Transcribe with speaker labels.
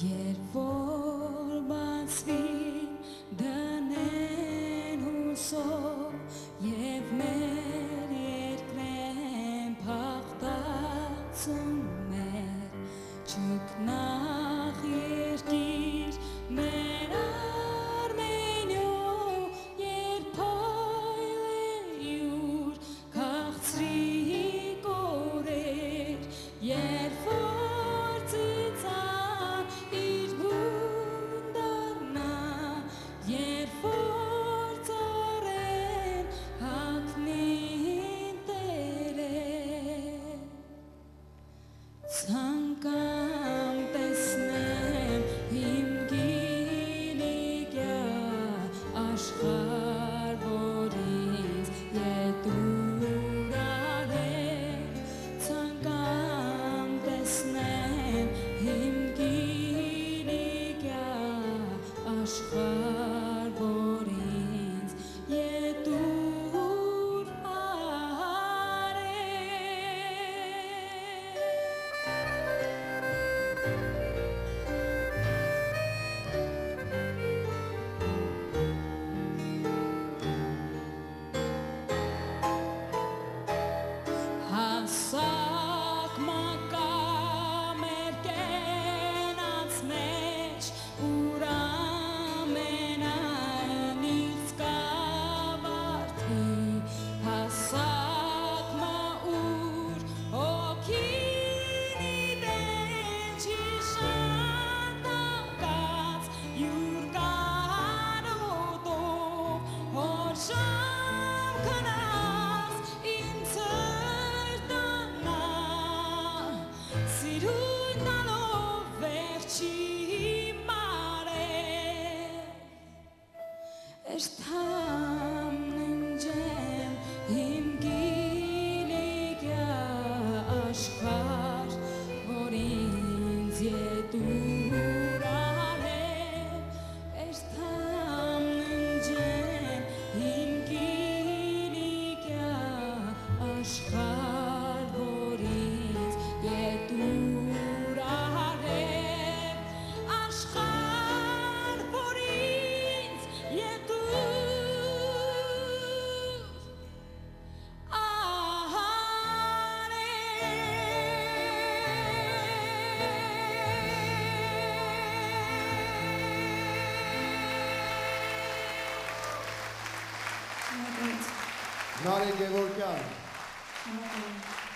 Speaker 1: Երբ որ բացվի դնեն հուսով Եվ մեր երկրեն պաղտացում tú.
Speaker 2: Նարեկ Գևորգյան։
Speaker 1: Thank you.